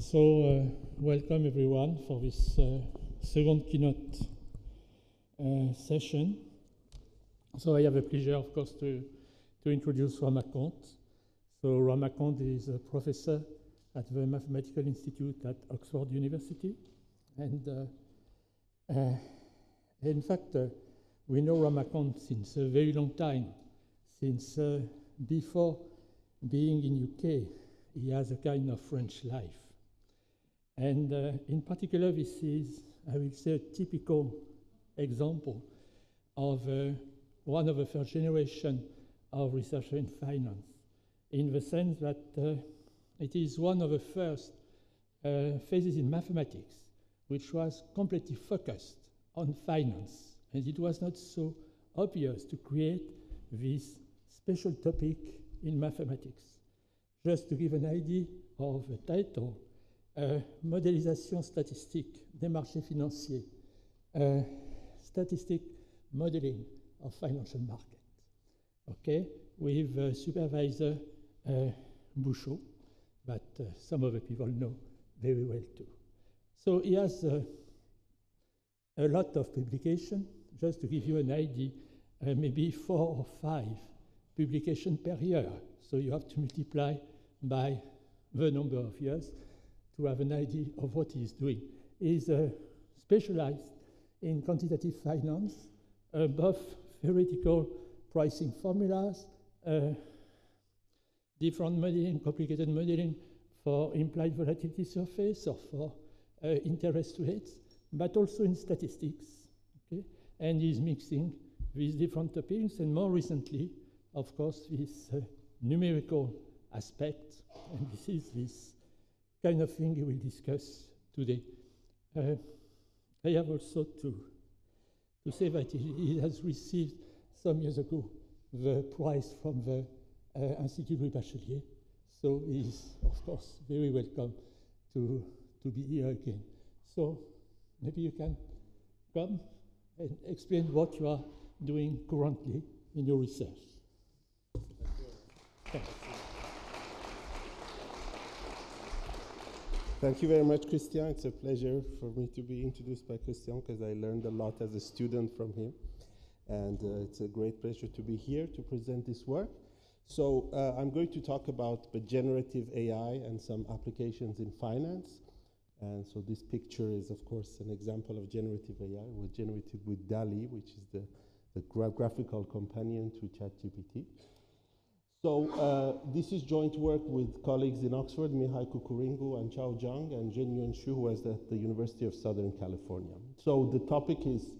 So, uh, welcome everyone for this uh, second keynote uh, session. So, I have the pleasure, of course, to, to introduce Rama Cont. So, Rama Cont is a professor at the Mathematical Institute at Oxford University. And uh, uh, in fact, uh, we know Rama Cont since a very long time, since before being in UK, he has a kind of French life. And uh, in particular, this is, I will say, a typical example of uh, one of the first generation of researcher in finance, in the sense that uh, it is one of the first uh, phases in mathematics which was completely focused on finance. And it was not so obvious to create this special topic in mathematics. Just to give an idea of the title, uh, modélisation statistique des marchés financiers, uh, statistic modeling of financial market. Okay, with uh, supervisor uh, Bouchot, but uh, some of the people know very well too. So he has uh, a lot of publication. Just to give you an idea, uh, maybe four or five publication per year. So you have to multiply by the number of years to have an idea of what he is doing. He is uh, specialized in quantitative finance, both theoretical pricing formulas, uh, different modeling, complicated modeling for implied volatility surface or for uh, interest rates, but also in statistics. Okay? And he's mixing these different topics, and more recently, of course, this uh, numerical aspect, and this is this kind of thing we will discuss today. Uh, I have also to, to say that he, has received some years ago the prize from the uh, Institut Louis Bachelier, so he is, of course, very welcome to, to be here again. So maybe you can come and explain what you are doing currently in your research. Thank you. Thank you very much, Christian. It's a pleasure for me to be introduced by Christian because I learned a lot as a student from him. And uh, it's a great pleasure to be here to present this work. So uh, I'm going to talk about the generative AI and some applications in finance. And so this picture is, of course, an example of generative AI. We're generated with DALL-E, which is the, the gra graphical companion to ChatGPT. So uh, this is joint work with colleagues in Oxford, Mihai Cucuringu and Chao Zhang, and Zhenyuan Xu, who is at the University of Southern California. So the topic is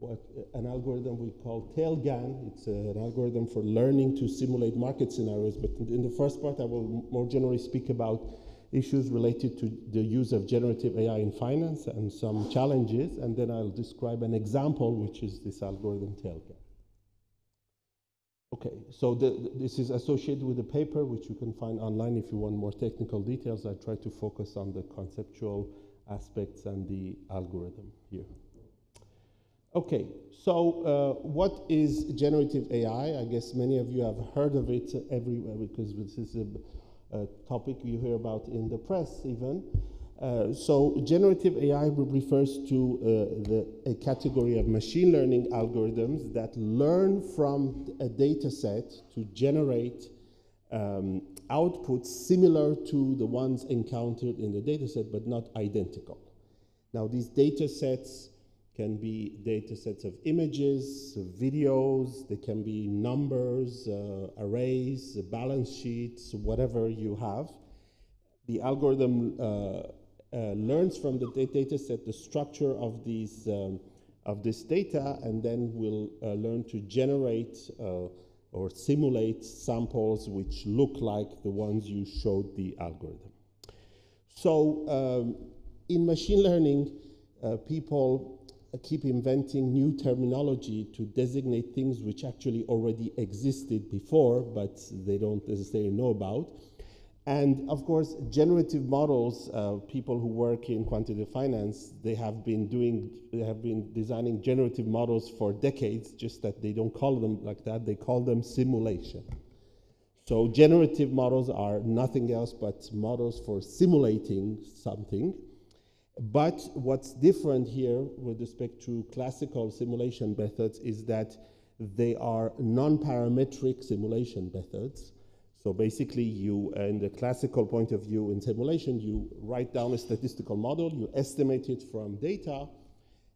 what an algorithm we call TailGAN. It's an algorithm for learning to simulate market scenarios. But in the first part, I will more generally speak about issues related to the use of generative AI in finance and some challenges. And then I'll describe an example, which is this algorithm TailGAN. Okay, so the, this is associated with the paper, which you can find online if you want more technical details. I try to focus on the conceptual aspects and the algorithm here. Okay, so uh, what is generative AI? I guess many of you have heard of it everywhere because this is a, a topic you hear about in the press even. Uh, so generative AI refers to uh, the, a category of machine learning algorithms that learn from a data set to generate um, outputs similar to the ones encountered in the data set, but not identical. Now, these data sets can be data sets of images, videos, they can be numbers, uh, arrays, balance sheets, whatever you have. The algorithm uh, learns from the data set the structure of these um, of this data and then will uh, learn to generate uh, or simulate samples which look like the ones you showed the algorithm. So um, in machine learning, uh, people keep inventing new terminology to designate things which actually already existed before, but they don't necessarily know about. And of course, generative models, uh, people who work in quantitative finance, they have been doing, they have been designing generative models for decades, just that they don't call them like that, they call them simulation. So generative models are nothing else but models for simulating something. But what's different here with respect to classical simulation methods is that they are non-parametric simulation methods. So basically, you, in the classical point of view in simulation, you write down a statistical model, you estimate it from data,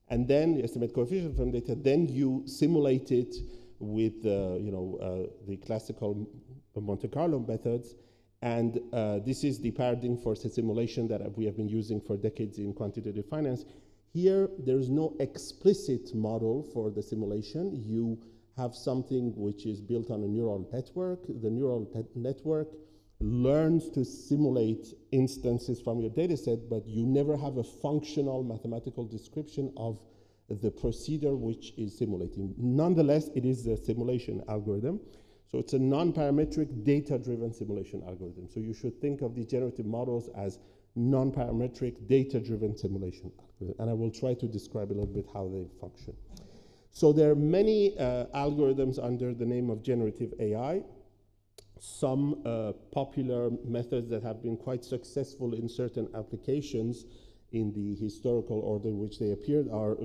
and then you estimate coefficient from data, then you simulate it with uh, you know, uh, the classical Monte Carlo methods. And uh, this is the paradigm for simulation that we have been using for decades in quantitative finance. Here, there is no explicit model for the simulation. You have something which is built on a neural network. The neural network learns to simulate instances from your data set, but you never have a functional mathematical description of the procedure which is simulating. Nonetheless, it is a simulation algorithm. So it's a non-parametric data-driven simulation algorithm. So you should think of these generative models as non-parametric data-driven simulation. And I will try to describe a little bit how they function. So there are many uh, algorithms under the name of generative AI. Some uh, popular methods that have been quite successful in certain applications in the historical order in which they appeared are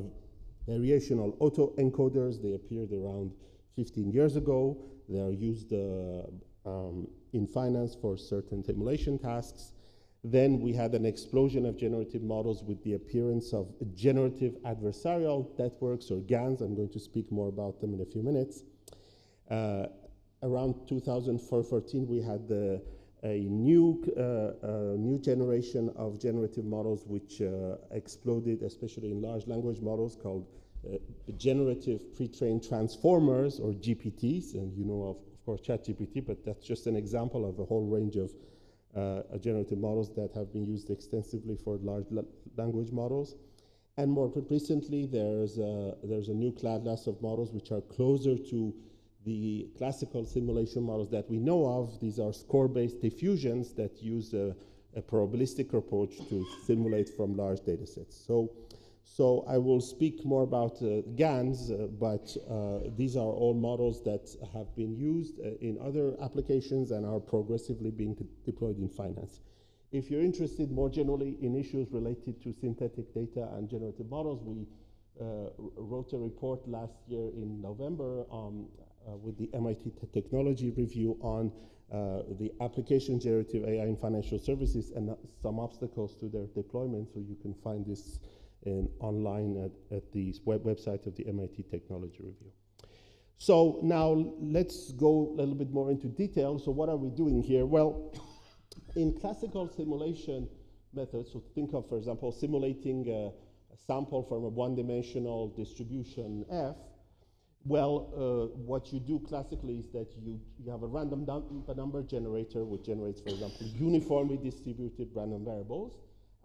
variational autoencoders. They appeared around 15 years ago. They are used uh, um, in finance for certain simulation tasks. Then we had an explosion of generative models with the appearance of generative adversarial networks or GANs. I'm going to speak more about them in a few minutes. Uh, around 2014, we had the, a new, uh, uh, new generation of generative models which uh, exploded, especially in large language models called uh, generative pre-trained transformers or GPTs. And you know, of, of course, ChatGPT, but that's just an example of a whole range of Uh, generative models that have been used extensively for large la language models. And more recently, there's a, there's a new class of models which are closer to the classical simulation models that we know of. These are score-based diffusions that use a, a, probabilistic approach to simulate from large data sets. So so I will speak more about uh, GANs, uh, but uh, these are all models that have been used uh, in other applications and are progressively being deployed in finance. If you're interested more generally in issues related to synthetic data and generative models, we uh, wrote a report last year in November um, uh, with the MIT Technology Review on the application generative AI in financial services and some obstacles to their deployment. So you can find this and online at, at the web website of the MIT Technology Review. So now let's go a little bit more into detail. So what are we doing here? Well, in classical simulation methods, so think of, for example, simulating a, a sample from a one-dimensional distribution F, well, uh, what you do classically is that you, you have a random number generator which generates, for example, uniformly distributed random variables.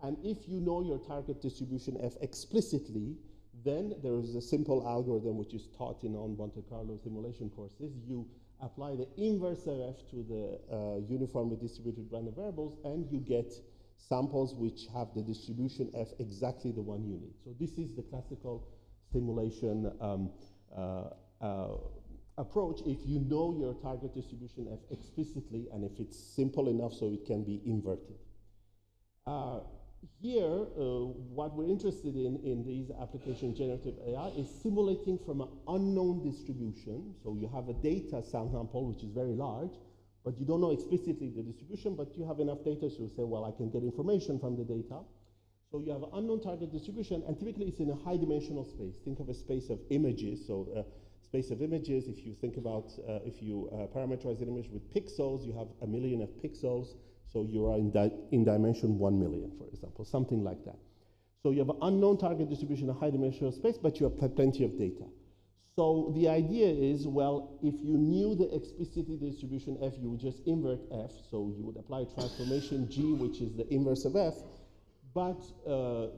And if you know your target distribution F explicitly, then there is a simple algorithm which is taught in on Monte Carlo simulation courses. You apply the inverse of F to the uh, uniformly distributed random variables, and you get samples which have the distribution F exactly the one you need. So this is the classical simulation um, uh, uh, approach if you know your target distribution F explicitly and if it's simple enough so it can be inverted. Uh, here, uh, what we're interested in in these application generative AI is simulating from an unknown distribution. So you have a data sample, which is very large, but you don't know explicitly the distribution, but you have enough data to say, well, I can get information from the data. So you have an unknown target distribution, and typically it's in a high dimensional space. Think of a space of images. So uh, space of images, if you think about, uh, if you uh, parameterize an image with pixels, you have a million of pixels. So you are in, di in dimension 1 million, for example, something like that. So you have an unknown target distribution, a high dimensional space, but you have plenty of data. So the idea is, well, if you knew the explicit distribution f, you would just invert f. So you would apply transformation g, which is the inverse of f. But uh,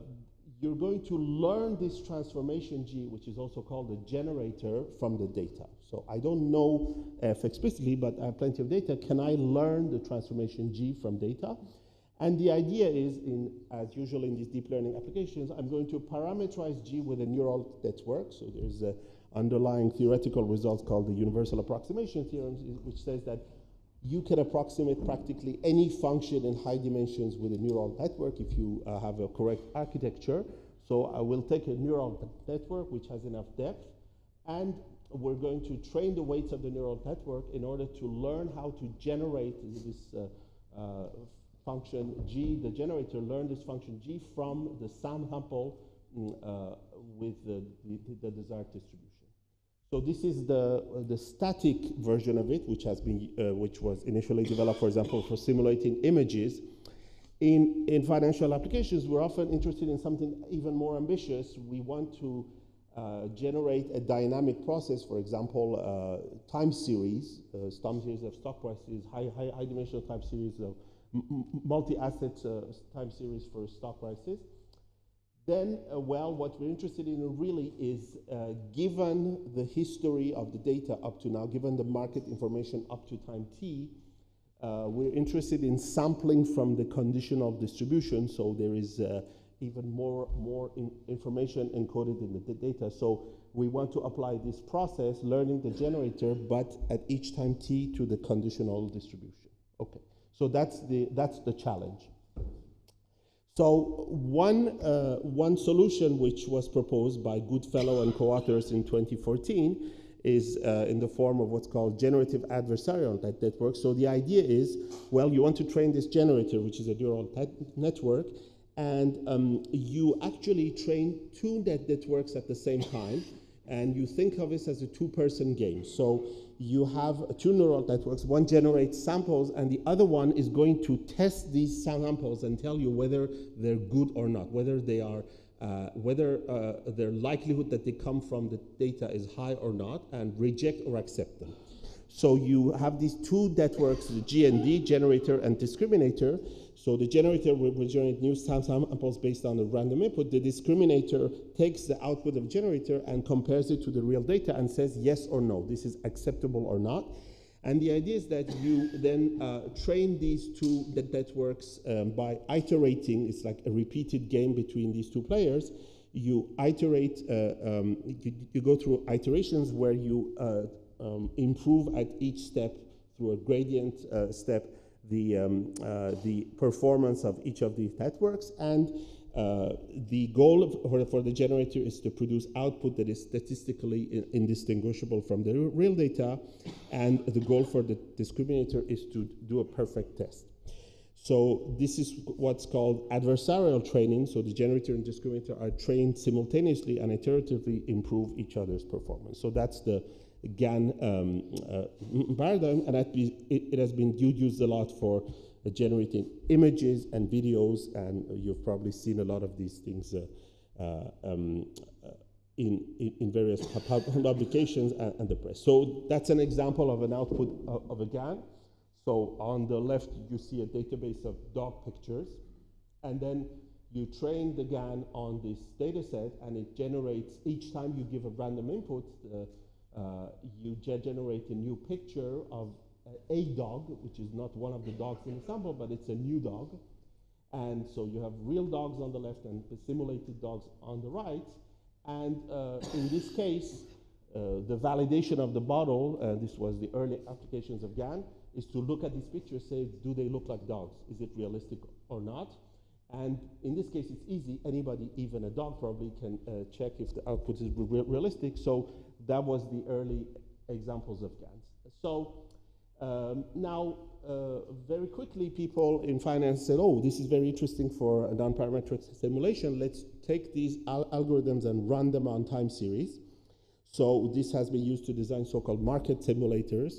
you're going to learn this transformation G, which is also called the generator, from the data. So I don't know F explicitly, but I have plenty of data. Can I learn the transformation G from data? And the idea is, in, as usual in these deep learning applications, I'm going to parameterize G with a neural network. So there's an underlying theoretical result called the universal approximation theorem, which says that you can approximate practically any function in high dimensions with a neural network if you uh, have a correct architecture. So I will take a neural network which has enough depth, and we're going to train the weights of the neural network in order to learn how to generate this uh, uh, function g, the generator learn this function g from the sample mm, uh, with the, the, the desired distribution. So this is the, uh, the static version of it, which has been, uh, which was initially developed, for example, for simulating images. In, in financial applications, we're often interested in something even more ambitious. We want to uh, generate a dynamic process, for example, uh, time series, uh, time series of stock prices, high, high, high dimensional time series of multi-asset time series for stock prices. Then, uh, well, what we're interested in really is uh, given the history of the data up to now, given the market information up to time t, uh, we're interested in sampling from the conditional distribution, so there is uh, even more, more in information encoded in the data. So we want to apply this process, learning the generator, but at each time t to the conditional distribution. Okay, so that's the, that's the challenge. So one, uh, one solution which was proposed by Goodfellow and co-authors in 2014 is uh, in the form of what's called generative adversarial network. So the idea is, well, you want to train this generator, which is a neural network, and um, you actually train two net networks at the same time, and you think of this as a two-person game. So you have two neural networks. One generates samples, and the other one is going to test these samples and tell you whether they're good or not, whether they are, uh, whether uh, their likelihood that they come from the data is high or not, and reject or accept them. So you have these two networks, the GND, generator and discriminator, so the generator will, generate new samples based on the random input. The discriminator takes the output of the generator and compares it to the real data and says yes or no, this is acceptable or not. And the idea is that you then uh, train these two networks um, by iterating. It's like a repeated game between these two players. You iterate, uh, um, you, you, go through iterations where you uh, um, improve at each step through a gradient uh, step the, um, uh, the performance of each of these networks. And uh, the goal of, for, for, the generator is to produce output that is statistically indistinguishable from the real data. And the goal for the discriminator is to do a perfect test. So this is what's called adversarial training. So the generator and discriminator are trained simultaneously and iteratively improve each other's performance. So that's the GAN um, uh, paradigm, and it, it, has been used a lot for uh, generating images and videos, and you've probably seen a lot of these things uh, uh um, uh, in, in, various publications and, and, the press. So that's an example of an output of, of a GAN. So on the left, you see a database of dog pictures, and then you train the GAN on this data set, and it generates, each time you give a random input, uh, you generate a new picture of a dog, which is not one of the dogs in the sample, but it's a new dog. And so you have real dogs on the left and simulated dogs on the right. And uh, in this case, uh, the validation of the model, uh, this was the early applications of GAN, is to look at these pictures, say, do they look like dogs? Is it realistic or not? And in this case, it's easy. Anybody, even a dog, probably can uh, check if the output is re realistic. So that was the early examples of GANs. So um, now, uh, very quickly, people in finance said, oh, this is very interesting for a non-parametric simulation. Let's take these al algorithms and run them on time series. So this has been used to design so-called market simulators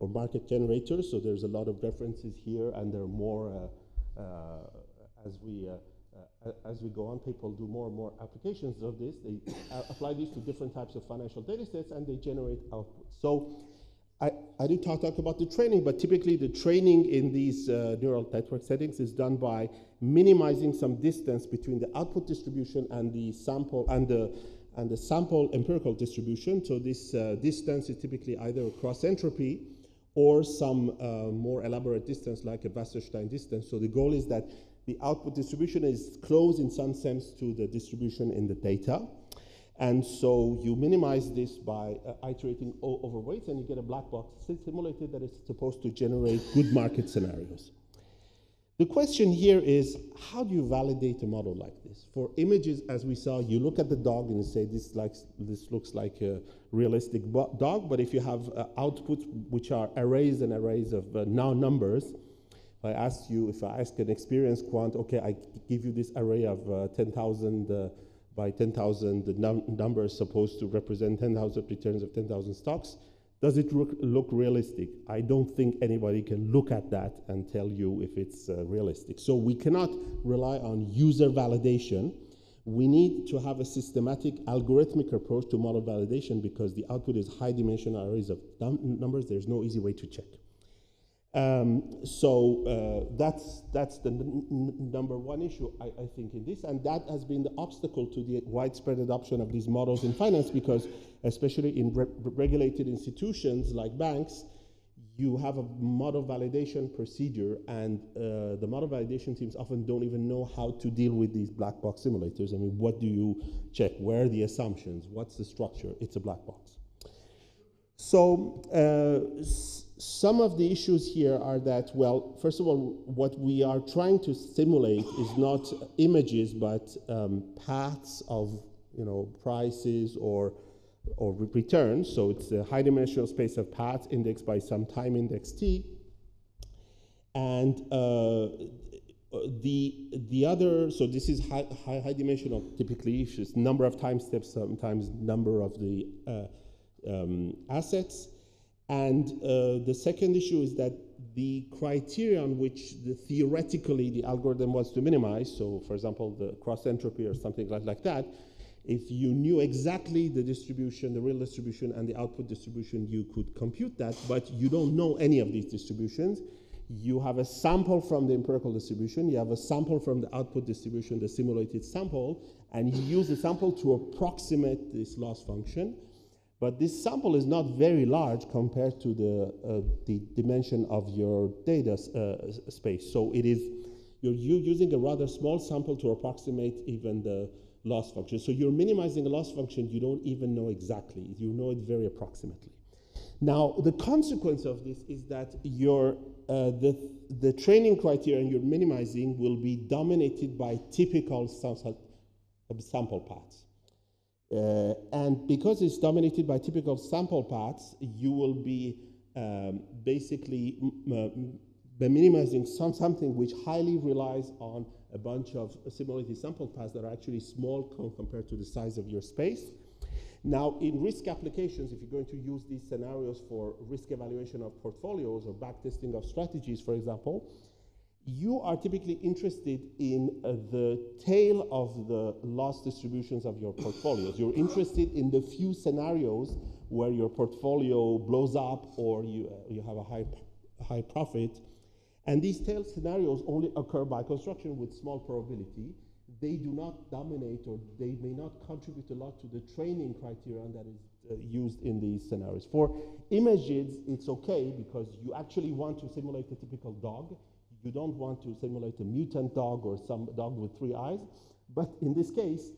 or market generators. So there's a lot of references here, and there are more uh, uh, as we uh, as we go on, people do more and more applications of this. They apply these to different types of financial data sets and they generate output. So I, I did talk, talk about the training, but typically the training in these uh, neural network settings is done by minimizing some distance between the output distribution and the sample and the and the sample empirical distribution. So this uh, distance is typically either cross entropy or some uh, more elaborate distance like a Wasserstein distance. So the goal is that the output distribution is close in some sense to the distribution in the data. And so you minimize this by uh, iterating over weights, and you get a black box simulated that is supposed to generate good market scenarios. The question here is, how do you validate a model like this? For images, as we saw, you look at the dog and you say, this, likes, this looks like a realistic dog, but if you have uh, outputs which are arrays and arrays of uh, now numbers, I ask you, if I ask an experienced quant, okay, I give you this array of uh, 10,000 uh, by 10,000 num numbers supposed to represent 10,000 returns of 10,000 stocks, does it look, realistic? I don't think anybody can look at that and tell you if it's uh, realistic. So we cannot rely on user validation. We need to have a systematic algorithmic approach to model validation because the output is high dimensional arrays of numbers. There's no easy way to check. Um, so uh, that's, that's the number one issue, I, I, think, in this. And that has been the obstacle to the widespread adoption of these models in finance because, especially in re regulated institutions like banks, you have a model validation procedure, and uh, the model validation teams often don't even know how to deal with these black box simulators. I mean, what do you check? Where are the assumptions? What's the structure? It's a black box. So, uh, some of the issues here are that, well, first of all, what we are trying to simulate is not images, but um, paths of, you know, prices or or returns. So it's a high dimensional space of paths indexed by some time index t. And uh, the the other, so this is high, high, high dimensional typically, it's number of time steps, sometimes number of the uh, um, assets. And uh, the second issue is that the criteria on which the, theoretically the algorithm wants to minimize, so for example, the cross entropy or something like, like that, if you knew exactly the distribution, the real distribution and the output distribution, you could compute that, but you don't know any of these distributions. You have a sample from the empirical distribution, you have a sample from the output distribution, the simulated sample, and you use the sample to approximate this loss function. But this sample is not very large compared to the, uh, the dimension of your data uh, space. So it is, you're using a rather small sample to approximate even the loss function. So you're minimizing a loss function you don't even know exactly. You know it very approximately. Now, the consequence of this is that your, uh, the, the training criterion you're minimizing will be dominated by typical sample paths. Uh, and because it's dominated by typical sample paths, you will be um, basically minimizing some, something which highly relies on a bunch of simulated sample paths that are actually small compared to the size of your space. Now, in risk applications, if you're going to use these scenarios for risk evaluation of portfolios or backtesting of strategies, for example, you are typically interested in uh, the tail of the loss distributions of your portfolios. You're interested in the few scenarios where your portfolio blows up or you, uh, you have a high, high profit. And these tail scenarios only occur by construction with small probability. They do not dominate or they may not contribute a lot to the training criterion that is uh, used in these scenarios. For images, it's okay because you actually want to simulate a typical dog you don't want to simulate a mutant dog or some dog with three eyes. But in this case,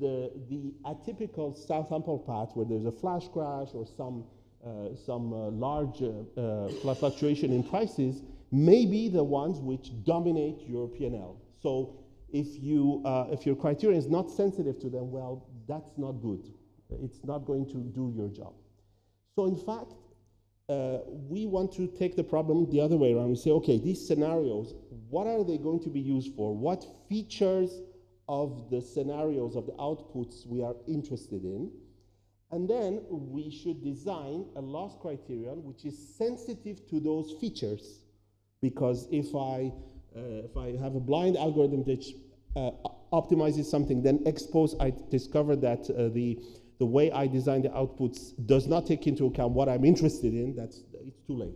the, the atypical sample path where there's a flash crash or some, uh, some uh, large uh, uh fluctuation in prices may be the ones which dominate your P&L. So if, you, uh, if your criterion is not sensitive to them, well, that's not good. It's not going to do your job. So in fact, uh, we want to take the problem the other way around. We say, okay, these scenarios, what are they going to be used for? What features of the scenarios, of the outputs we are interested in? And then we should design a loss criterion which is sensitive to those features. Because if I, uh, if I have a blind algorithm that uh, optimizes something, then expose, I discover that uh, the the way I design the outputs does not take into account what I'm interested in, that's it's too late.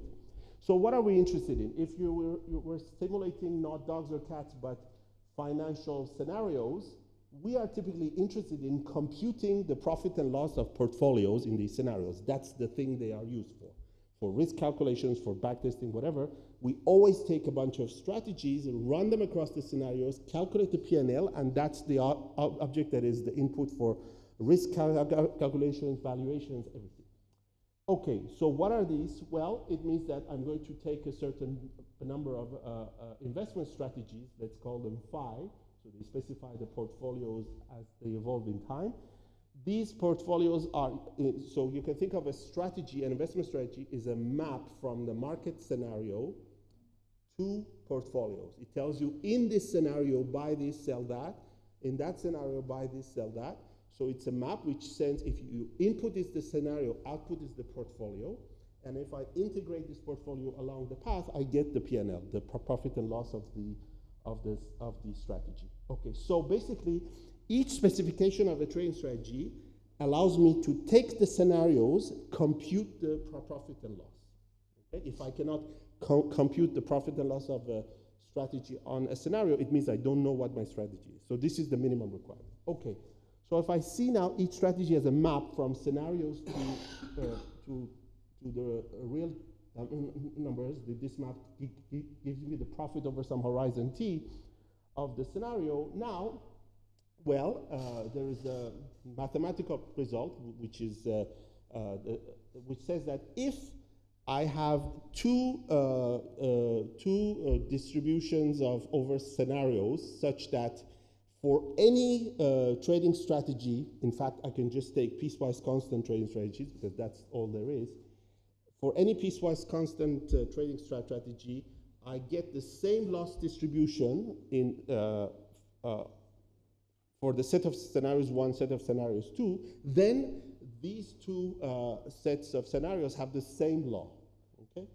So what are we interested in? If you were, you were simulating not dogs or cats, but financial scenarios, we are typically interested in computing the profit and loss of portfolios in these scenarios. That's the thing they are used for. For risk calculations, for backtesting, whatever, we always take a bunch of strategies, and run them across the scenarios, calculate the P&L, and that's the uh, object that is the input for risk cal calculations, valuations, everything. Okay, so what are these? Well, it means that I'm going to take a certain number of uh, uh, investment strategies, let's call them phi, so they specify the portfolios as they evolve in time. These portfolios are, uh, so you can think of a strategy, an investment strategy is a map from the market scenario to portfolios. It tells you in this scenario, buy this, sell that. In that scenario, buy this, sell that. So it's a map which sends, if you input is the scenario, output is the portfolio. And if I integrate this portfolio along the path, I get the P&L, the profit and loss of the, of, this, of the strategy. Okay, so basically, each specification of a trading strategy allows me to take the scenarios, compute the profit and loss. Okay? If I cannot co compute the profit and loss of a strategy on a scenario, it means I don't know what my strategy is. So this is the minimum requirement. Okay, so if I see now each strategy as a map from scenarios to, uh, to, to the real um, numbers, this map gives me the profit over some horizon t of the scenario. Now, well, uh, there is a mathematical result which is uh, uh the, which says that if I have two, uh, uh, two uh, distributions of over scenarios such that for any uh, trading strategy, in fact, I can just take piecewise constant trading strategies because that's all there is. For any piecewise constant uh, trading strategy, I get the same loss distribution in uh, for the set of scenarios one, set of scenarios two, then these two uh, sets of scenarios have the same law. Okay?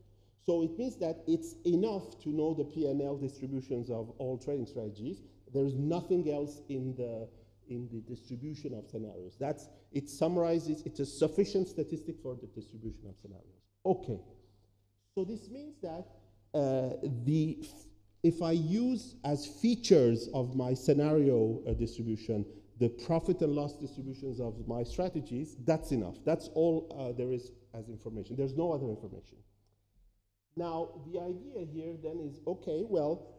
So it means that it's enough to know the P&L distributions of all trading strategies. There is nothing else in the in the distribution of scenarios. That's it summarizes. It's a sufficient statistic for the distribution of scenarios. Okay. So this means that uh, the if I use as features of my scenario uh, distribution the profit and loss distributions of my strategies, that's enough. That's all uh, there is as information. There's no other information. Now, the idea here then is okay, well,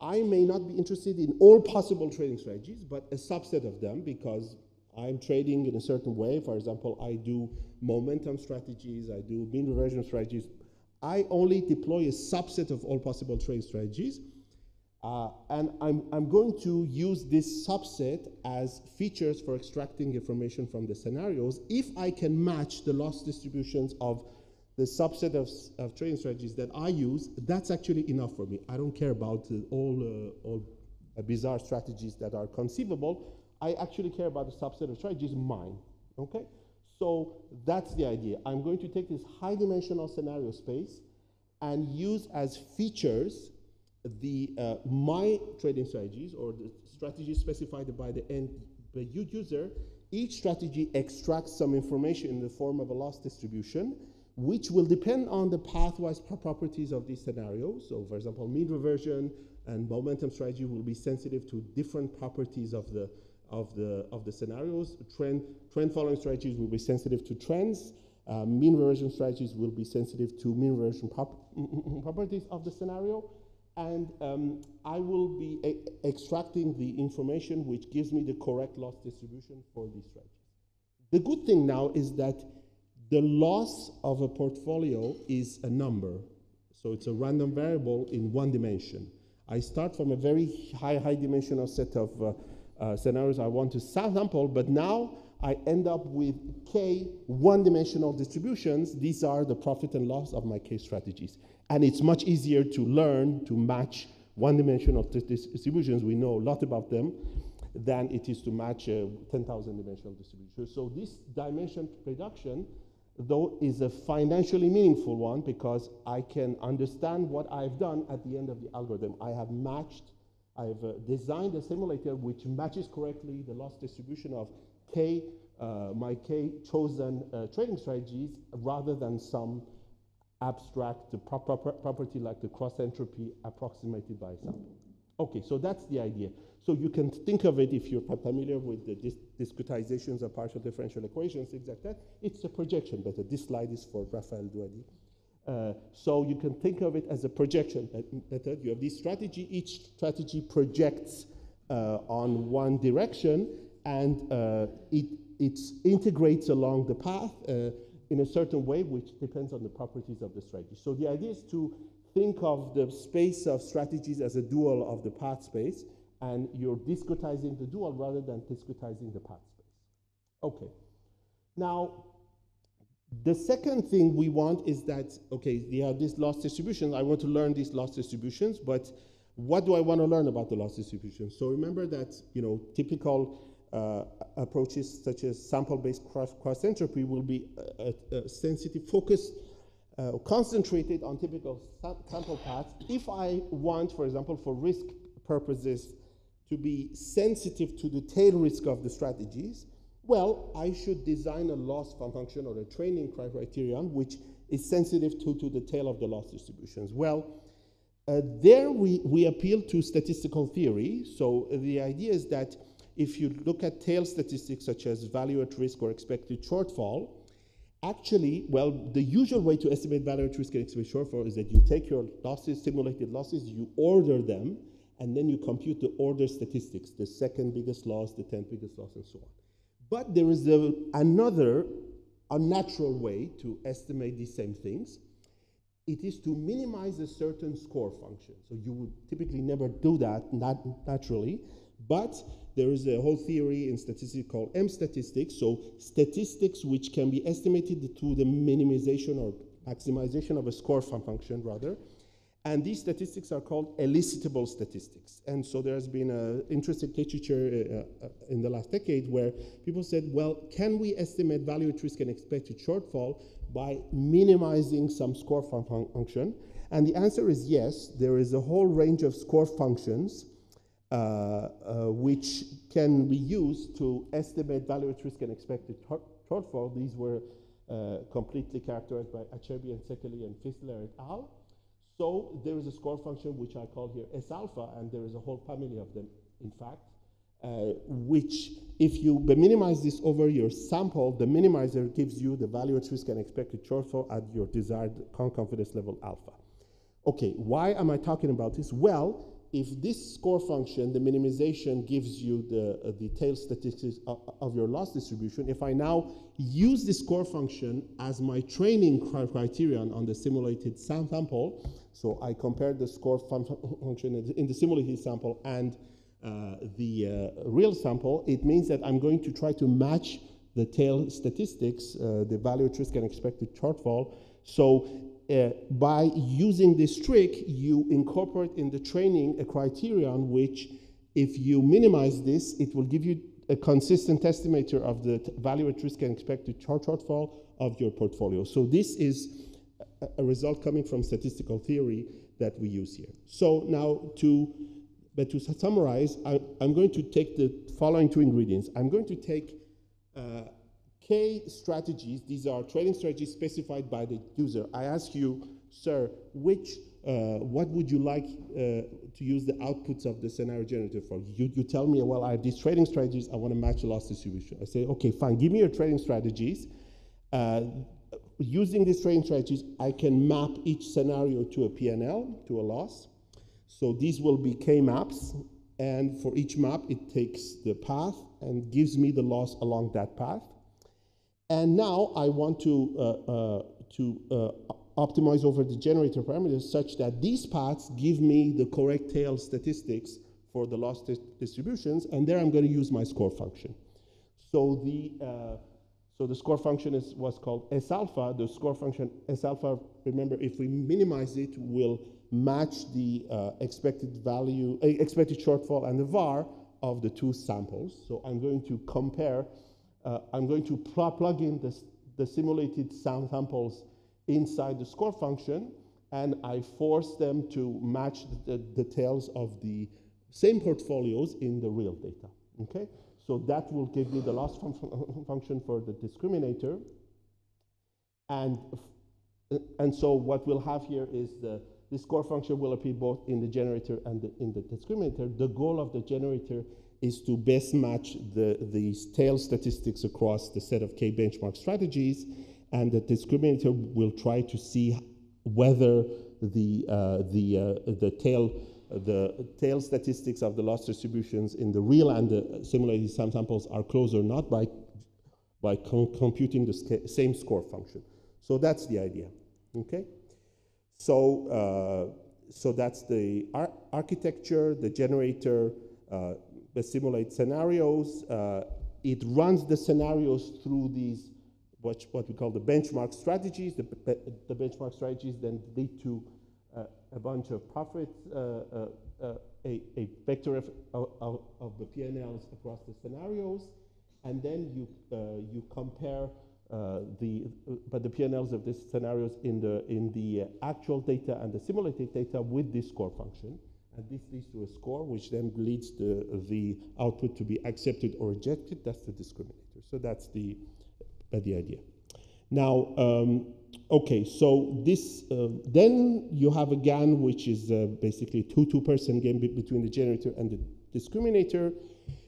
I may not be interested in all possible trading strategies, but a subset of them because I'm trading in a certain way. For example, I do momentum strategies, I do mean reversion strategies. I only deploy a subset of all possible trading strategies. Uh, and I'm, I'm going to use this subset as features for extracting information from the scenarios if I can match the loss distributions of the subset of, of trading strategies that I use, that's actually enough for me. I don't care about uh, all, uh, all uh, bizarre strategies that are conceivable. I actually care about the subset of strategies, mine. Okay? So that's the idea. I'm going to take this high dimensional scenario space and use as features the uh, my trading strategies or the strategies specified by the end the user. Each strategy extracts some information in the form of a loss distribution which will depend on the pathwise properties of these scenarios. So for example, mean reversion and momentum strategy will be sensitive to different properties of the, of the, of the scenarios. Trend, trend following strategies will be sensitive to trends. Uh, mean reversion strategies will be sensitive to mean reversion prop properties of the scenario. And um, I will be extracting the information which gives me the correct loss distribution for these strategies. The good thing now is that the loss of a portfolio is a number. So it's a random variable in one dimension. I start from a very high, high dimensional set of uh, uh, scenarios I want to sample, but now I end up with k one-dimensional distributions. These are the profit and loss of my k strategies. And it's much easier to learn to match one-dimensional distributions. We know a lot about them than it is to match a 10,000 dimensional distribution. So this dimension reduction though is a financially meaningful one because I can understand what I've done at the end of the algorithm. I have matched, I've uh, designed a simulator which matches correctly the loss distribution of K, uh, my K chosen uh, trading strategies rather than some abstract property like the cross entropy approximated by a sample. Okay, so that's the idea. So you can think of it if you're familiar with the dis discretizations of partial differential equations, things like that. It's a projection, but this slide is for Raphael Douady. Uh, so you can think of it as a projection method. You have this strategy. Each strategy projects uh, on one direction, and uh, it it integrates along the path uh, in a certain way, which depends on the properties of the strategy. So the idea is to think of the space of strategies as a dual of the path space, and you're discretizing the dual rather than discretizing the path space. Okay. Now, the second thing we want is that, okay, you have this loss distribution. I want to learn these loss distributions, but what do I want to learn about the loss distribution? So remember that, you know, typical uh, approaches such as sample-based cross, cross, entropy will be a, a, a sensitive, focused, uh, concentrated on typical sample paths. If I want, for example, for risk purposes, to be sensitive to the tail risk of the strategies, well, I should design a loss function or a training criterion which is sensitive to, to the tail of the loss distributions. Well, uh, there we, we appeal to statistical theory. So uh, the idea is that if you look at tail statistics such as value at risk or expected shortfall, actually, well, the usual way to estimate value at risk and expected shortfall is that you take your losses, simulated losses, you order them, and then you compute the order statistics, the second biggest loss, the 10th biggest loss, and so on. But there is a, another unnatural way to estimate these same things. It is to minimize a certain score function. So you would typically never do that naturally, but there is a whole theory in statistics called M statistics. So statistics which can be estimated to the minimization or maximization of a score function rather. And these statistics are called elicitable statistics. And so there's been an interesting literature uh, uh, in the last decade where people said, well, can we estimate value at risk and expected shortfall by minimizing some score fun function? And the answer is yes. There is a whole range of score functions which can be used to estimate value at risk and expected shortfall. These were uh, completely characterized by Acerbi and Szekely and Fissler et al. So there is a score function which I call here S alpha, and there is a whole family of them, in fact, uh, which if you minimize this over your sample, the minimizer gives you the value at risk and expected shortfall at your desired confidence level alpha. Okay, why am I talking about this? Well, if this score function, the minimization, gives you the, uh, the tail statistics of, of, your loss distribution, if I now use this score function as my training criterion on the simulated sample, so I compare the score fun function in the simulated sample and uh, the uh, real sample, it means that I'm going to try to match the tail statistics, uh, the value at risk and expected shortfall. So uh, by using this trick, you incorporate in the training a criterion which, if you minimize this, it will give you a consistent estimator of the value at risk and expected shortfall of your portfolio. So this is a, a result coming from statistical theory that we use here. So now to, but to summarize, I, am going to take the following two ingredients. I'm going to take uh, K strategies, these are trading strategies specified by the user. I ask you, sir, which, uh, what would you like uh, to use the outputs of the scenario generator for? You, you tell me, well, I have these trading strategies, I want to match the loss distribution. I say, okay, fine, give me your trading strategies. Uh, using these trading strategies, I can map each scenario to a PNL, to a loss. So these will be K maps, and for each map, it takes the path and gives me the loss along that path. And now I want to, uh, uh, to uh, optimize over the generator parameters such that these paths give me the correct tail statistics for the loss distributions, and there I'm going to use my score function. So the, uh, so the score function is what's called S alpha. The score function S alpha, remember, if we minimize it, will match the uh, expected value, uh, expected shortfall and the VAR of the two samples. So I'm going to compare uh, I'm going to pl plug in the, the simulated sound samples inside the score function, and I force them to match the, the details of the same portfolios in the real data. Okay, so that will give me the loss fun function for the discriminator, and and so what we'll have here is the the score function will appear both in the generator and the, in the discriminator. The goal of the generator is to best match the, these tail statistics across the set of K benchmark strategies, and the discriminator will try to see whether the, uh, the, uh, the, tail, the tail statistics of the loss distributions in the real and the simulated samples are close or not by by com computing the same score function. So that's the idea, okay? So, uh, so that's the ar architecture, the generator, uh, simulate scenarios. Uh, it runs the scenarios through these, what, what we call the benchmark strategies. The, the benchmark strategies then lead to uh, a bunch of profit, uh, uh, uh, a, a vector of, of, of the PNLs across the scenarios, and then you, you compare uh, the, uh, but the PNLs of these scenarios in the, in the uh, actual data and the simulated data with this score function. And this leads to a score, which then leads the, the output to be accepted or rejected. That's the discriminator. So that's the, uh, the idea. Now, um, okay, so this, uh, then you have a GAN, which is uh, basically a two two-person game be between the generator and the discriminator.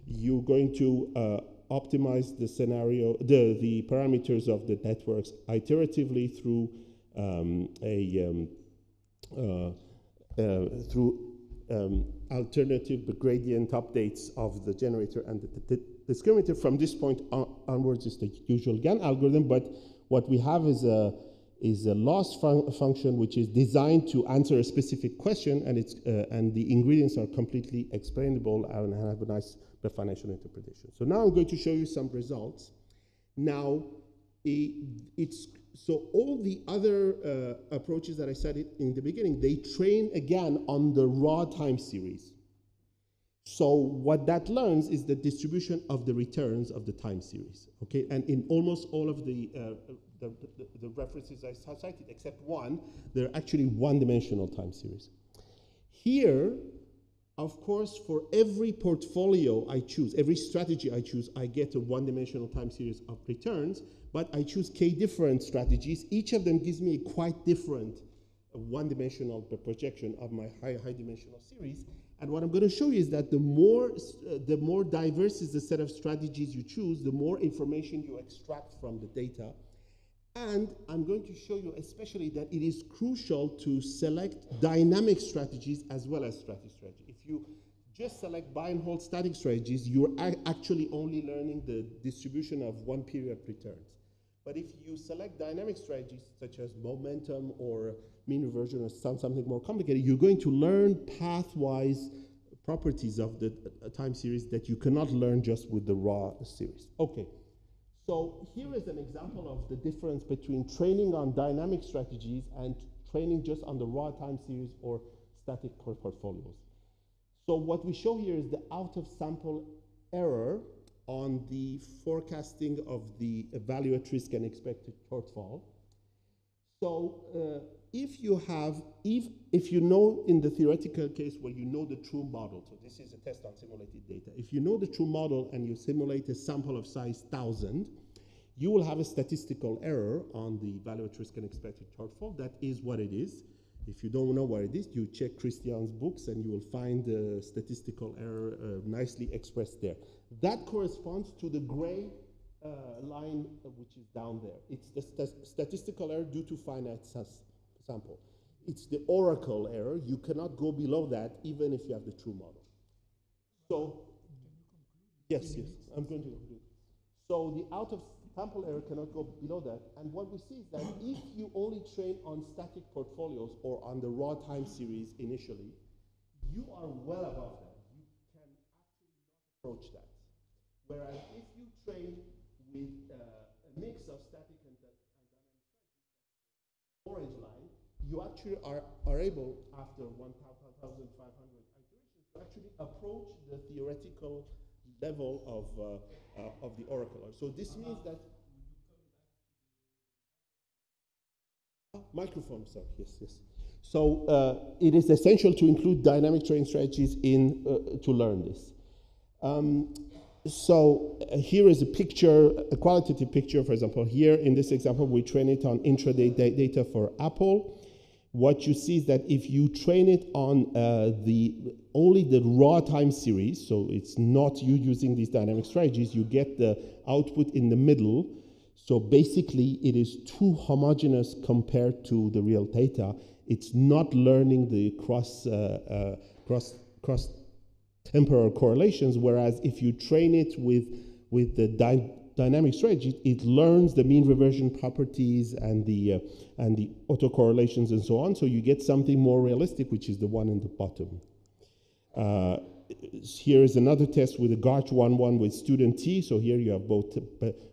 You're going to optimize the scenario, the, the parameters of the networks iteratively through um, a um, uh, uh, through um, alternative gradient updates of the generator and the, the, the discriminator. From this point on, onwards is the usual GAN algorithm, but what we have is a is a loss fun function which is designed to answer a specific question, and it's uh, and the ingredients are completely explainable and have a nice financial interpretation. So now I'm going to show you some results. Now, it's so all the other uh, approaches that I said in the beginning, they train again on the raw time series. So what that learns is the distribution of the returns of the time series. Okay, and in almost all of the uh, the, the, the, references I cited, except one, they're actually one-dimensional time series. Here, of course, for every portfolio I choose, every strategy I choose, I get a one-dimensional time series of returns, but I choose k different strategies. Each of them gives me a quite different one-dimensional projection of my high, high-dimensional series. And what I'm going to show you is that the more, uh, the more diverse is the set of strategies you choose, the more information you extract from the data. And I'm going to show you especially that it is crucial to select dynamic strategies as well as strategy strategies. You just select buy and hold static strategies, you're actually only learning the distribution of one period returns. But if you select dynamic strategies such as momentum or mean reversion or some, something more complicated, you're going to learn pathwise properties of the time series that you cannot learn just with the raw series. Okay. So here is an example of the difference between training on dynamic strategies and training just on the raw time series or static portfolios. So what we show here is the out of sample error on the forecasting of the value at risk and expected shortfall. So uh, if you have, if, if you know in the theoretical case where you know the true model, so this is a test on simulated data. If you know the true model and you simulate a sample of size 1000, you will have a statistical error on the value at risk and expected shortfall. That is what it is. If you don't know what it is, you check Christian's books and you will find the statistical error uh, nicely expressed there. That corresponds to the gray uh, line uh, which is down there. It's the st statistical error due to finite sample. It's the oracle error. You cannot go below that even if you have the true model. So, yes, yes, I'm going to. So the out of sample error cannot go below that. And what we see is that if you only train on static portfolios or on the raw time series initially, you are well above that. You can actually not approach that. Whereas if you train with uh, a mix of static and, and orange line, you actually are, are able, after 1,500 iterations, to actually approach the theoretical level of, uh, uh, of the oracle. So this means that microphone, sorry, yes, yes. So uh, it is essential to include dynamic training strategies in uh, to learn this. Um, so uh, here is a picture, a qualitative picture, for example. Here in this example, we train it on intraday data for Apple what you see is that if you train it on uh, the only the raw time series, so it's not you using these dynamic strategies, you get the output in the middle. So basically, it is too homogeneous compared to the real data. It's not learning the cross uh, uh, cross cross temporal correlations. Whereas if you train it with with the dy dynamic strategy, it learns the mean reversion properties and the uh, and the autocorrelations and so on. So you get something more realistic, which is the one in the bottom. Here is another test with the GARCH 1-1 with student T. So here you have both,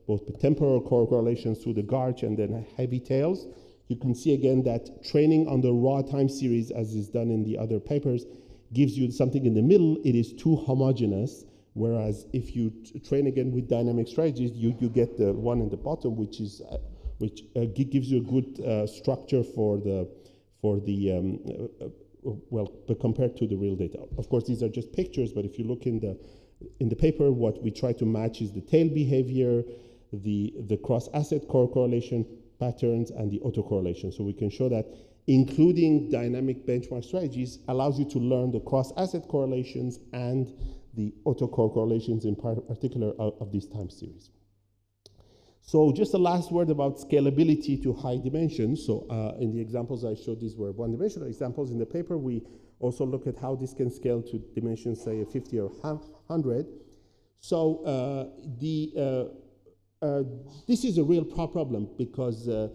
both temporal correlations through the GARCH and then heavy tails. You can see again that training on the raw time series, as is done in the other papers, gives you something in the middle. It is too homogeneous. Whereas if you train again with dynamic strategies, you, you get the one in the bottom, which is uh, which uh, gives you a good uh, structure for the for the um, uh, uh, well, but compared to the real data. Of course, these are just pictures, but if you look in the in the paper, what we try to match is the tail behavior, the the cross asset core correlation patterns, and the autocorrelation. So we can show that including dynamic benchmark strategies allows you to learn the cross asset correlations and the autocore correlations in particular uh, of, of these time series. So just a last word about scalability to high dimensions. So uh, in the examples I showed, these were one-dimensional examples. In the paper, we also look at how this can scale to dimensions, say, 50 or 100. So uh, the, uh, uh, this is a real problem because uh,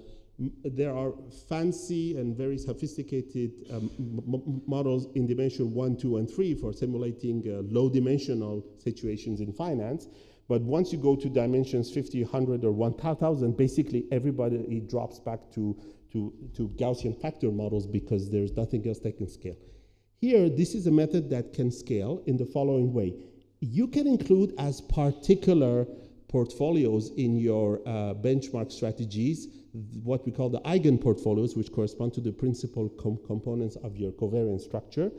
there are fancy and very sophisticated um, models in dimension one, two, and three for simulating uh, low dimensional situations in finance. But once you go to dimensions 50, 100, or 1000, basically everybody drops back to, to, to Gaussian factor models because there's nothing else that can scale. Here, this is a method that can scale in the following way. You can include as particular portfolios in your uh, benchmark strategies what we call the eigen portfolios, which correspond to the principal com components of your covariance structure.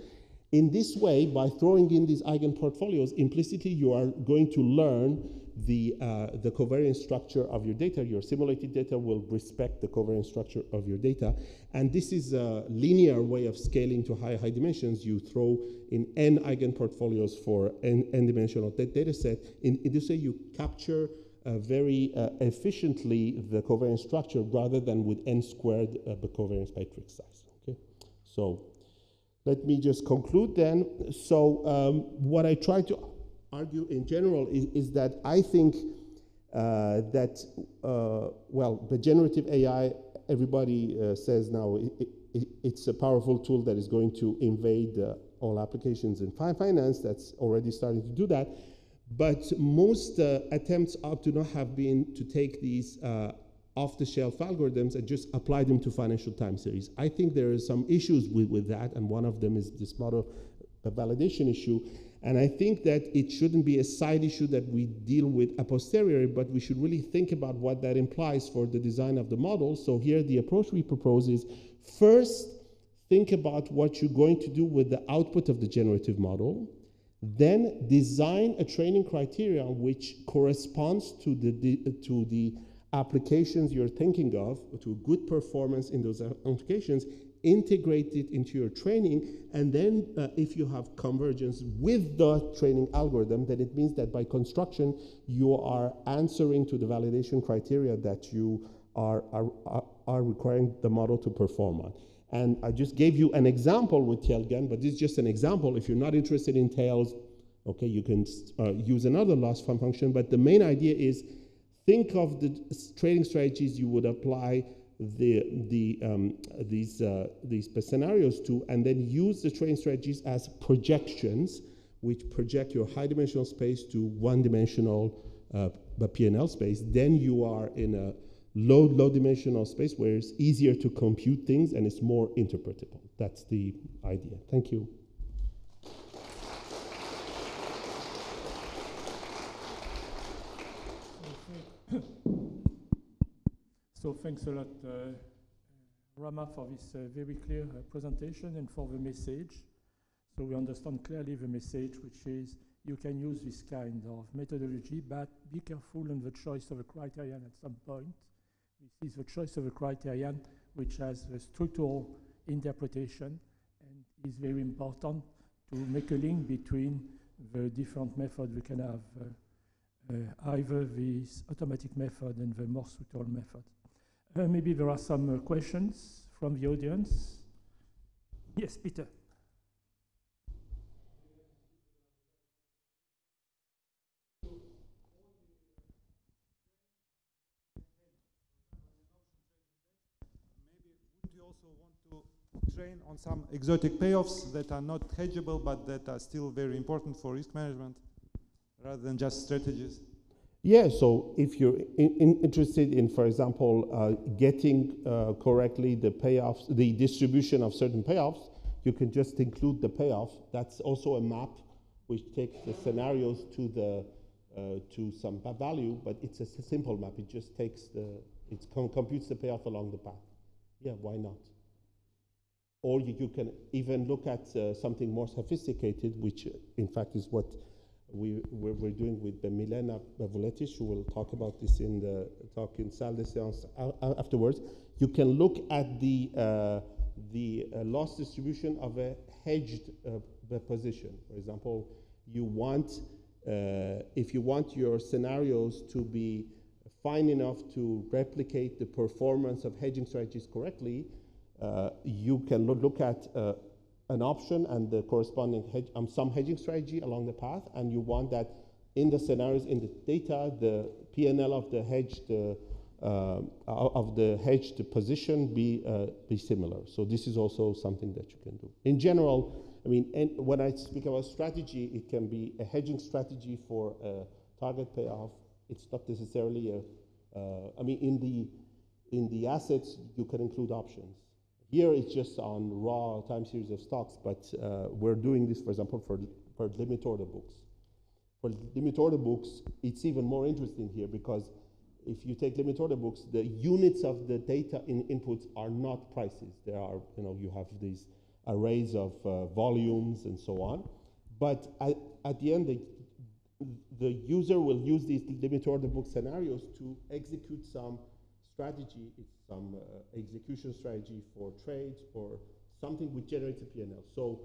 In this way, by throwing in these eigen portfolios, implicitly you are going to learn the, uh, the covariance structure of your data. Your simulated data will respect the covariance structure of your data. And this is a linear way of scaling to high, high dimensions. You throw in n eigen portfolios for n, n dimensional data set. In, in this way, you capture uh, very uh, efficiently the covariance structure rather than with n squared uh, the covariance matrix size. Okay, so let me just conclude then. So um, what I try to argue in general is, is that I think uh, that, uh, well, the generative AI, everybody uh, says now it, it, it's a powerful tool that is going to invade uh, all applications in finance. That's already starting to do that. But most uh, attempts up to now have been to take these uh, off-the-shelf algorithms and just apply them to financial time series. I think there are some issues with, with that, and one of them is this model uh, validation issue. And I think that it shouldn't be a side issue that we deal with a posteriori, but we should really think about what that implies for the design of the model. So here the approach we propose is first, think about what you're going to do with the output of the generative model. Then design a training criteria which corresponds to the to the applications you're thinking of to good performance in those applications, integrate it into your training, and then uh, if you have convergence with the training algorithm, then it means that by construction, you are answering to the validation criteria that you are, are, are requiring the model to perform on. And I just gave you an example with Tail-GAN, but this is just an example. If you're not interested in tails, okay, you can uh, use another loss function, but the main idea is think of the trading strategies you would apply the, the, um, these, uh, these scenarios to, and then use the trading strategies as projections, which project your high dimensional space to one dimensional uh, PNL space. Then you are in a low, low dimensional space where it's easier to compute things and it's more interpretable. That's the idea. Thank you. So thanks a lot, uh, Rama, for this uh, very clear uh, presentation and for the message. So we understand clearly the message, which is you can use this kind of methodology, but be careful on the choice of a criterion at some point. This is the choice of a criterion which has a structural interpretation and is very important to make a link between the different methods we can have, uh, uh, either this automatic method and the more structural method. Uh, maybe there are some uh, questions from the audience. Yes, Peter. maybe you also want to train on some exotic payoffs that are not hedgeable but that are still very important for risk management rather than just strategies? Yeah, so if you're in, in interested in, for example, uh, getting uh, correctly the payoffs, the distribution of certain payoffs, you can just include the payoff. That's also a map which takes the scenarios to the uh, to some value, but it's a simple map. It just takes the it com computes the payoff along the path. Yeah, why not? Or you, you can even look at uh, something more sophisticated, which in fact is what we, we're, we're, doing with Milena Vuletić, who will talk about this in the talk in salle de séance afterwards. You can look at the, uh, the uh, loss distribution of a hedged uh, position. For example, you want, uh, if you want your scenarios to be fine enough to replicate the performance of hedging strategies correctly, uh, you can look at uh, an option and the corresponding hedge, um, some hedging strategy along the path, and you want that in the scenarios, in the data, the PNL of the hedged uh, of the hedged position be uh, be similar. So this is also something that you can do. In general, I mean, when I speak about strategy, it can be a hedging strategy for a target payoff. It's not necessarily a. Uh, I mean, in the in the assets, you can include options. Here it's just on raw time series of stocks, but uh, we're doing this, for example, for, for limit order books. For limit order books, it's even more interesting here because if you take limit order books, the units of the data in inputs are not prices. There are, you know, you have these arrays of uh, volumes and so on. But at, at the end, the, the user will use these limit order book scenarios to execute some strategy, it's some uh, execution strategy for trades or something which generates a P&L. So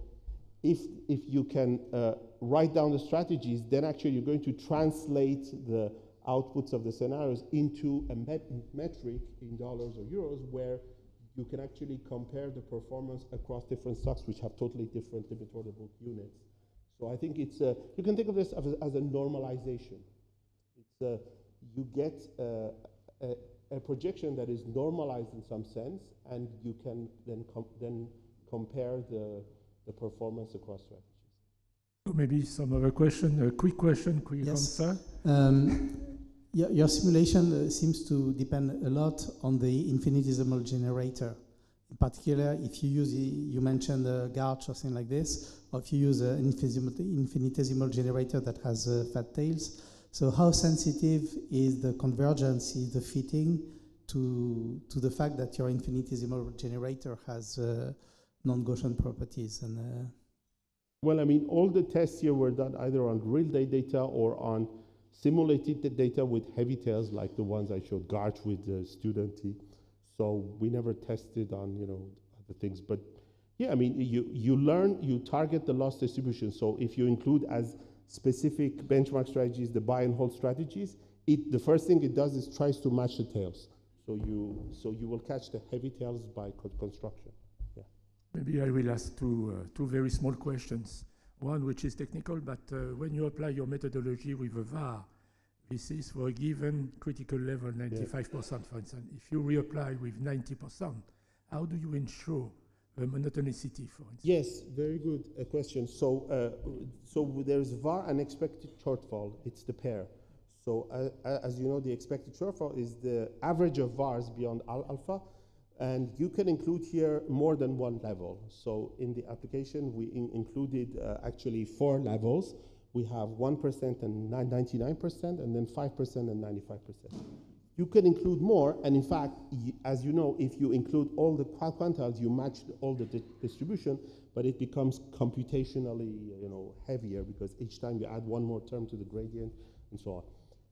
if, if you can uh, write down the strategies, then actually you're going to translate the outputs of the scenarios into a met metric in dollars or euros where you can actually compare the performance across different stocks which have totally different limit order book units. So I think it's, uh, you can think of this as, as a normalization. It's, uh, you get uh, a, a projection that is normalized in some sense, and you can then, com then compare the, the performance across strategies. Maybe some other question, a quick question, quick yes. answer. Um, your, your, simulation uh, seems to depend a lot on the infinitesimal generator. In particular, if you use, you mentioned uh, GARCH or something like this, or if you use an infinitesimal generator that has uh, fat tails, so how sensitive is the convergence, is the fitting to, to the fact that your infinitesimal generator has uh, non-Gaussian properties? And uh Well, I mean, all the tests here were done either on real day data or on simulated data with heavy tails like the ones I showed GARCH with the student. So we never tested on, you know, other things. But yeah, I mean, you, you learn, you target the loss distribution. So if you include as specific benchmark strategies, the buy and hold strategies, it, the first thing it does is tries to match the tails. So you, so you will catch the heavy tails by co construction. Yeah. Maybe I will ask two, uh, two very small questions. One which is technical, but uh, when you apply your methodology with a VAR, this is for a given critical level, 95%, yeah. for instance. If you reapply with 90%, how do you ensure monotonicity, for instance? Yes, very good uh, question. So, uh, so there's VAR and expected shortfall. It's the pair. So, uh, as you know, the expected shortfall is the average of VARs beyond al alpha, and you can include here more than one level. So, in the application, we in included uh, actually four levels. We have 1% and 99%, and then 5% and 95%. You can include more, and in fact, as you know, if you include all the quantiles, you match all the di distribution, but it becomes computationally, you know, heavier because each time you add one more term to the gradient and so on.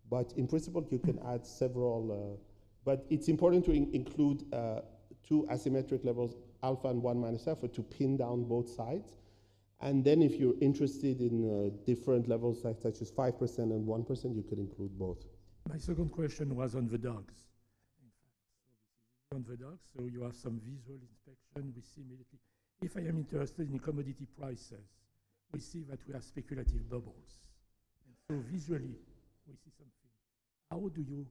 But in principle, you can add several, uh, but it's important to in include uh, two asymmetric levels, alpha and 1 minus alpha, to pin down both sides. And then if you're interested in uh, different levels, such as 5% and 1%, you could include both. My second question was on the dogs. In fact, so this is on the dogs, so you have some visual inspection. We see immediately. If I am interested in commodity prices, we see that we have speculative bubbles. And so visually, we see something. How do you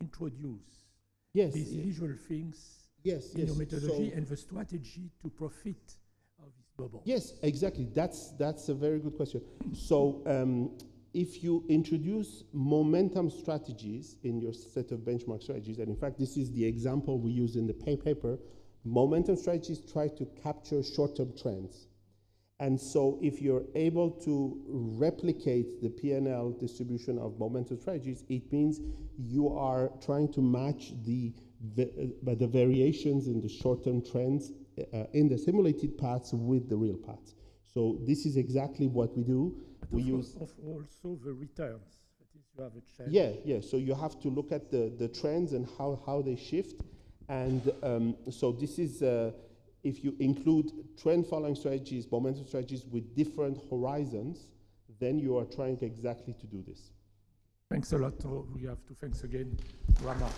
introduce yes, these visual things Yes, in your methodology So- and the strategy to profit of this bubble. Yes, exactly. That's that's a very good question. So, um, if you introduce momentum strategies in your set of benchmark strategies, and in fact, this is the example we use in the pay paper. Momentum strategies try to capture short-term trends, and so if you're able to replicate the P&L distribution of momentum strategies, it means you are trying to match the uh, the variations in the short-term trends uh, in the simulated paths with the real paths. So this is exactly what we do. We of, use of also the returns. That is, you have a trend. yeah, yeah. So you have to look at the, the trends and how, how they shift. And um, so this is, uh, if you include trend following strategies, momentum strategies with different horizons, then you are trying exactly to do this. Thanks a lot. Oh, we have to thanks again, Rama.